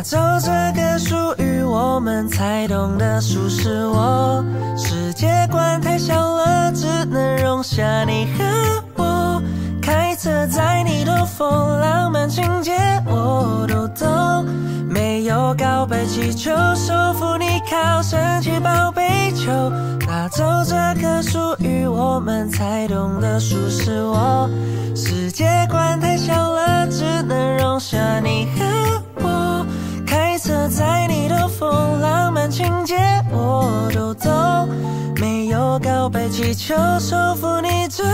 拿走这个属于我们才懂的舒适我。世界观太小了，只能容下你和我。开车载你兜风，浪漫情节我都懂。没有告白气球，手扶你靠神奇宝贝球。拿走这个属于我们才懂的舒适我。世界观太告白气球，收服你最